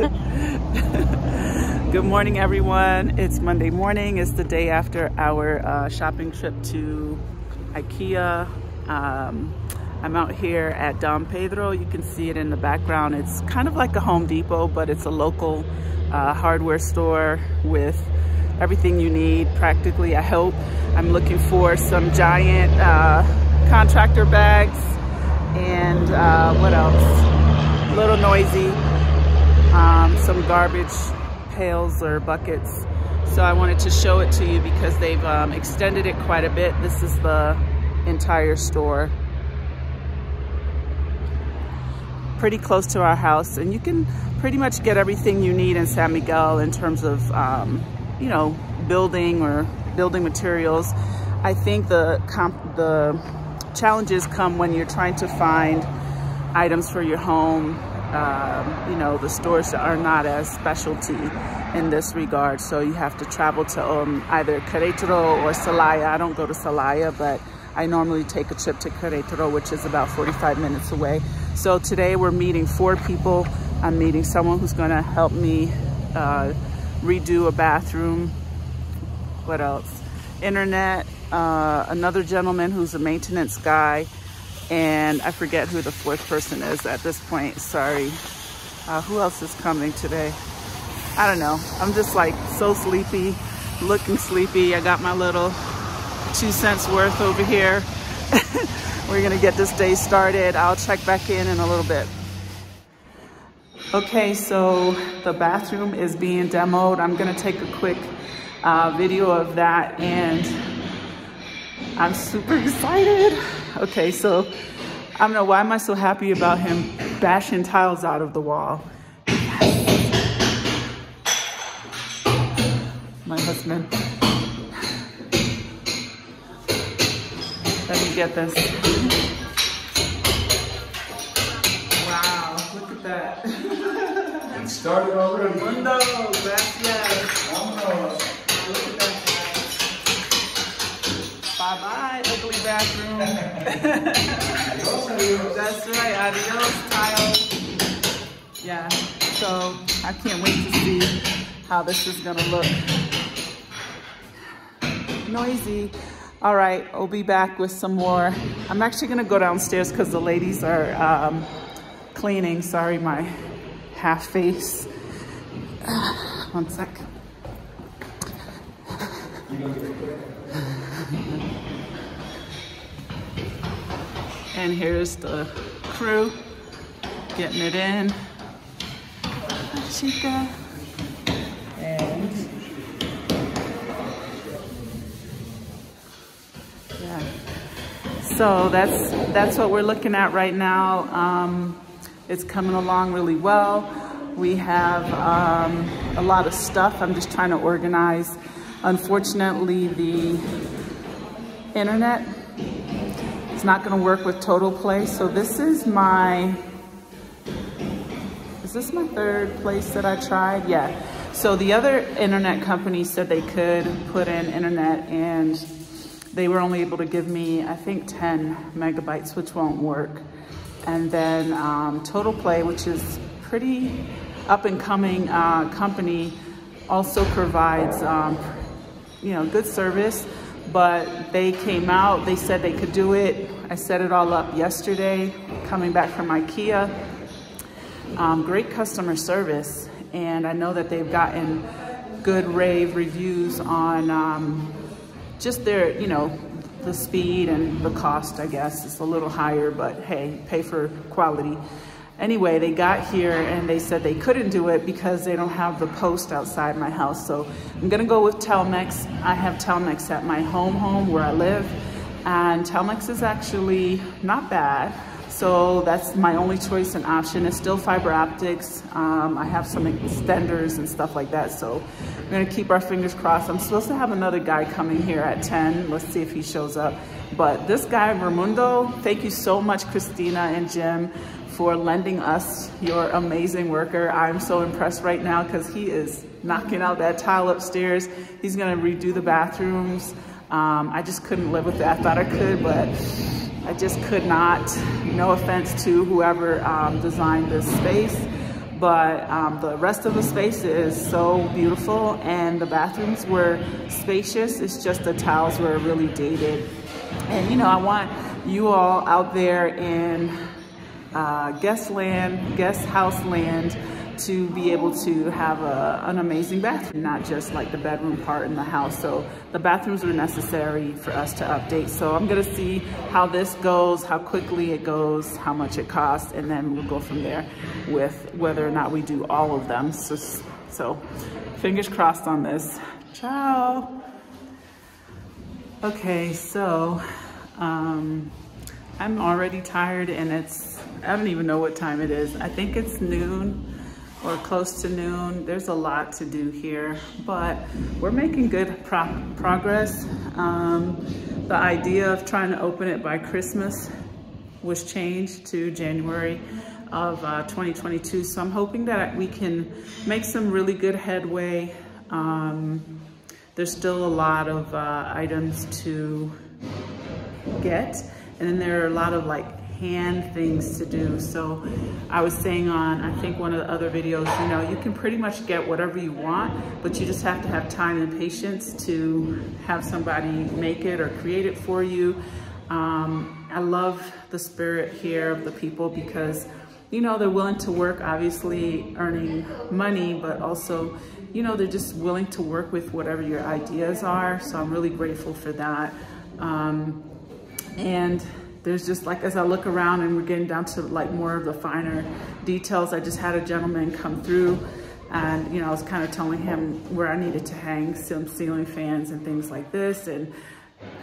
Good morning, everyone. It's Monday morning. It's the day after our uh, shopping trip to IKEA. Um, I'm out here at Don Pedro. You can see it in the background. It's kind of like a Home Depot, but it's a local uh, hardware store with everything you need practically, I hope. I'm looking for some giant uh, contractor bags and uh, what else? A little noisy. Um, some garbage pails or buckets. So I wanted to show it to you because they've um, extended it quite a bit. This is the entire store. Pretty close to our house and you can pretty much get everything you need in San Miguel in terms of, um, you know, building or building materials. I think the, the challenges come when you're trying to find items for your home um, you know, the stores are not as specialty in this regard. So you have to travel to um, either Querétaro or Celaya. I don't go to Celaya, but I normally take a trip to Querétaro, which is about 45 minutes away. So today we're meeting four people. I'm meeting someone who's gonna help me uh, redo a bathroom. What else? Internet, uh, another gentleman who's a maintenance guy, and I forget who the fourth person is at this point, sorry. Uh, who else is coming today? I don't know. I'm just like so sleepy, looking sleepy. I got my little two cents worth over here. We're gonna get this day started. I'll check back in in a little bit. Okay, so the bathroom is being demoed. I'm gonna take a quick uh, video of that and I'm super excited. Okay, so I don't know, why am I so happy about him bashing tiles out of the wall? My husband. Let me get this. Wow, look at that. it started already. Mundo, gracias. Vámonos. Bye-bye, ugly bathroom. That's right, adios, tile. Yeah, so I can't wait to see how this is gonna look. Noisy. All right, I'll be back with some more. I'm actually gonna go downstairs because the ladies are um, cleaning. Sorry, my half face. One sec. And here's the crew getting it in. Chica. And yeah. So that's that's what we're looking at right now. Um, it's coming along really well. We have um, a lot of stuff. I'm just trying to organize. Unfortunately, the internet is not gonna work with Total Play. So this is my, is this my third place that I tried? Yeah. So the other internet company said they could put in internet and they were only able to give me, I think 10 megabytes, which won't work. And then um, Total Play, which is pretty up and coming uh, company, also provides um, you know, good service but they came out, they said they could do it. I set it all up yesterday, coming back from Ikea. Um, great customer service, and I know that they've gotten good rave reviews on um, just their, you know, the speed and the cost, I guess. It's a little higher, but hey, pay for quality. Anyway, they got here and they said they couldn't do it because they don't have the post outside my house. So I'm gonna go with Telmex. I have Telmex at my home home where I live. And Telmex is actually not bad. So that's my only choice and option. It's still fiber optics. Um, I have some extenders and stuff like that. So we're gonna keep our fingers crossed. I'm supposed to have another guy coming here at 10. Let's see if he shows up. But this guy, Ramundo, thank you so much, Christina and Jim for lending us your amazing worker. I'm so impressed right now because he is knocking out that tile upstairs. He's gonna redo the bathrooms. Um, I just couldn't live with it. I thought I could, but I just could not. No offense to whoever um, designed this space, but um, the rest of the space is so beautiful and the bathrooms were spacious. It's just the tiles were really dated. And you know, I want you all out there in uh, guest land, guest house land, to be able to have a, an amazing bathroom, not just like the bedroom part in the house. So the bathrooms were necessary for us to update. So I'm gonna see how this goes, how quickly it goes, how much it costs, and then we'll go from there with whether or not we do all of them. So, so fingers crossed on this. Ciao. Okay, so um, I'm already tired and it's, I don't even know what time it is. I think it's noon or close to noon. There's a lot to do here, but we're making good pro progress. Um, the idea of trying to open it by Christmas was changed to January of uh, 2022. So I'm hoping that we can make some really good headway. Um, there's still a lot of uh, items to get. And then there are a lot of like hand things to do. So I was saying on, I think one of the other videos, you know, you can pretty much get whatever you want, but you just have to have time and patience to have somebody make it or create it for you. Um, I love the spirit here of the people because, you know, they're willing to work, obviously earning money, but also, you know, they're just willing to work with whatever your ideas are. So I'm really grateful for that. Um, and there's just like, as I look around and we're getting down to like more of the finer details, I just had a gentleman come through and, you know, I was kind of telling him where I needed to hang some ceiling fans and things like this. And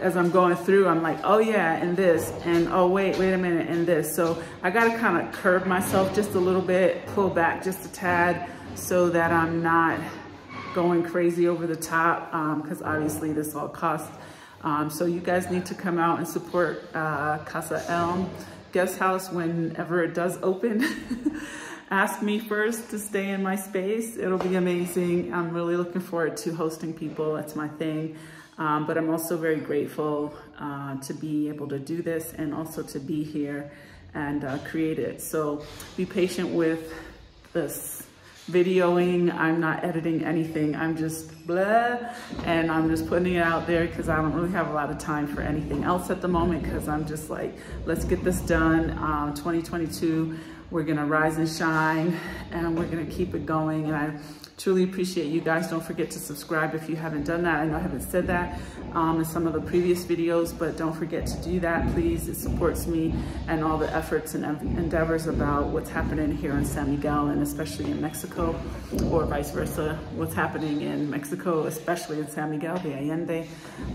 as I'm going through, I'm like, oh yeah, and this, and oh wait, wait a minute, and this. So I gotta kind of curb myself just a little bit, pull back just a tad so that I'm not going crazy over the top, because um, obviously this all costs um, so you guys need to come out and support uh, Casa Elm Guest House whenever it does open. Ask me first to stay in my space. It'll be amazing. I'm really looking forward to hosting people. That's my thing. Um, but I'm also very grateful uh, to be able to do this and also to be here and uh, create it. So be patient with this videoing. I'm not editing anything. I'm just blah, and I'm just putting it out there because I don't really have a lot of time for anything else at the moment because I'm just like, let's get this done. Um, 2022, we're gonna rise and shine and we're gonna keep it going. And I truly appreciate you guys. Don't forget to subscribe if you haven't done that. I know I haven't said that um, in some of the previous videos, but don't forget to do that, please. It supports me and all the efforts and endeavors about what's happening here in San Miguel and especially in Mexico or vice versa, what's happening in Mexico, especially in San Miguel de Allende.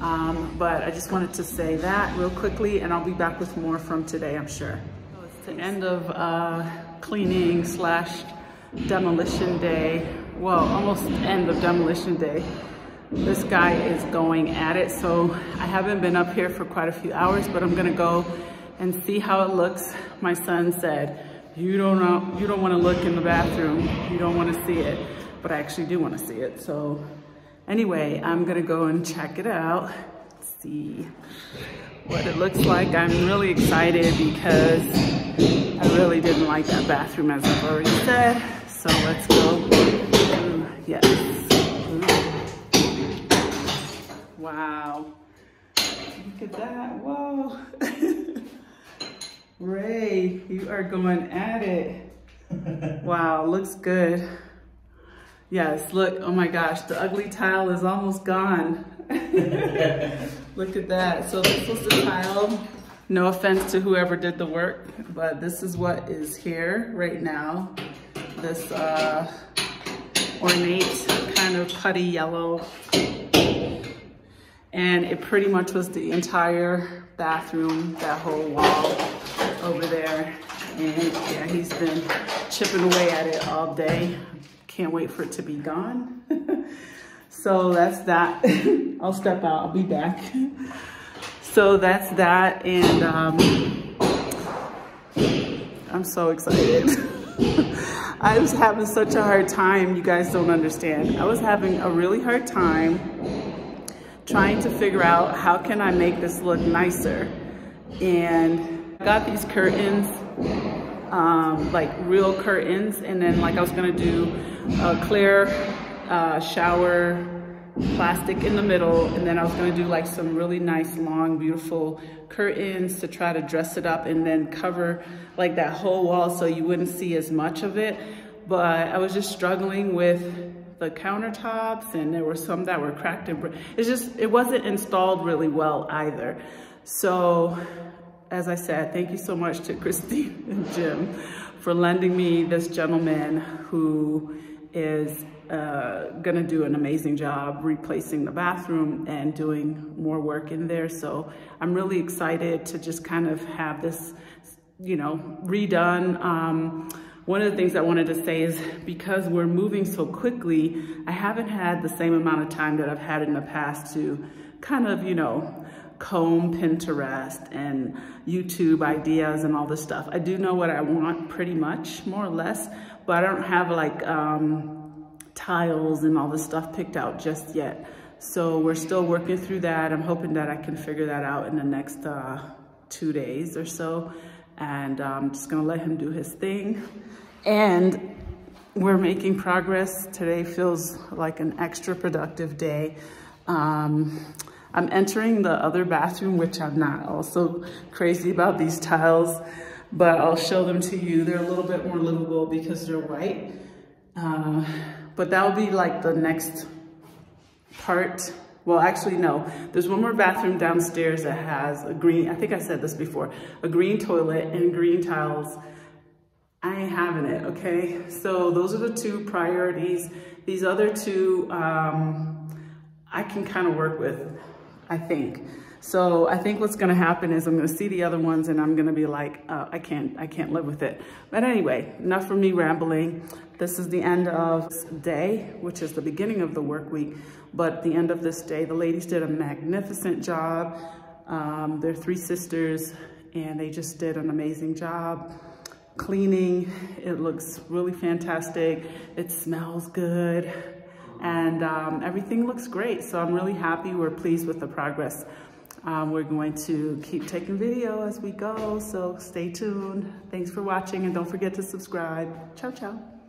Um, but I just wanted to say that real quickly and I'll be back with more from today, I'm sure. So it's the end of uh, cleaning slash demolition day well, almost end of demolition day. This guy is going at it. So I haven't been up here for quite a few hours, but I'm gonna go and see how it looks. My son said, you don't know, you don't wanna look in the bathroom. You don't wanna see it, but I actually do wanna see it. So anyway, I'm gonna go and check it out. see what it looks like. I'm really excited because I really didn't like that bathroom as I've already said. So let's go Yes. Wow. Look at that. Whoa. Ray, you are going at it. wow, looks good. Yes, look, oh my gosh, the ugly tile is almost gone. look at that. So this was the tile. No offense to whoever did the work, but this is what is here right now. This uh, ornate kind of putty yellow. And it pretty much was the entire bathroom, that whole wall over there. And yeah, he's been chipping away at it all day. Can't wait for it to be gone. so that's that. I'll step out, I'll be back. So that's that. And um, I'm so excited. I was having such a hard time, you guys don't understand. I was having a really hard time trying to figure out how can I make this look nicer. And I got these curtains um, like real curtains. And then like I was gonna do a clear uh, shower plastic in the middle. And then I was gonna do like some really nice, long, beautiful curtains to try to dress it up and then cover like that whole wall so you wouldn't see as much of it. But I was just struggling with the countertops and there were some that were cracked and it's just, it wasn't installed really well either. So as I said, thank you so much to Christine and Jim for lending me this gentleman who is uh, gonna do an amazing job replacing the bathroom and doing more work in there. So I'm really excited to just kind of have this, you know, redone. Um, one of the things I wanted to say is because we're moving so quickly, I haven't had the same amount of time that I've had in the past to kind of, you know, comb Pinterest and YouTube ideas and all this stuff. I do know what I want pretty much, more or less, but I don't have like um, tiles and all this stuff picked out just yet. So we're still working through that. I'm hoping that I can figure that out in the next uh, two days or so. And I'm um, just gonna let him do his thing. And we're making progress. Today feels like an extra productive day. Um, I'm entering the other bathroom, which I'm not also crazy about these tiles, but I'll show them to you. They're a little bit more livable because they're white. Uh, but that'll be like the next part. Well, actually, no. There's one more bathroom downstairs that has a green, I think I said this before, a green toilet and green tiles. I ain't having it, okay? So those are the two priorities. These other two, um, I can kind of work with. I think. So I think what's gonna happen is I'm gonna see the other ones and I'm gonna be like, uh, I can't, I can't live with it. But anyway, enough for me rambling. This is the end of day, which is the beginning of the work week. But the end of this day, the ladies did a magnificent job. Um, they're three sisters and they just did an amazing job cleaning. It looks really fantastic. It smells good and um, everything looks great. So I'm really happy. We're pleased with the progress. Um, we're going to keep taking video as we go, so stay tuned. Thanks for watching and don't forget to subscribe. Ciao, ciao.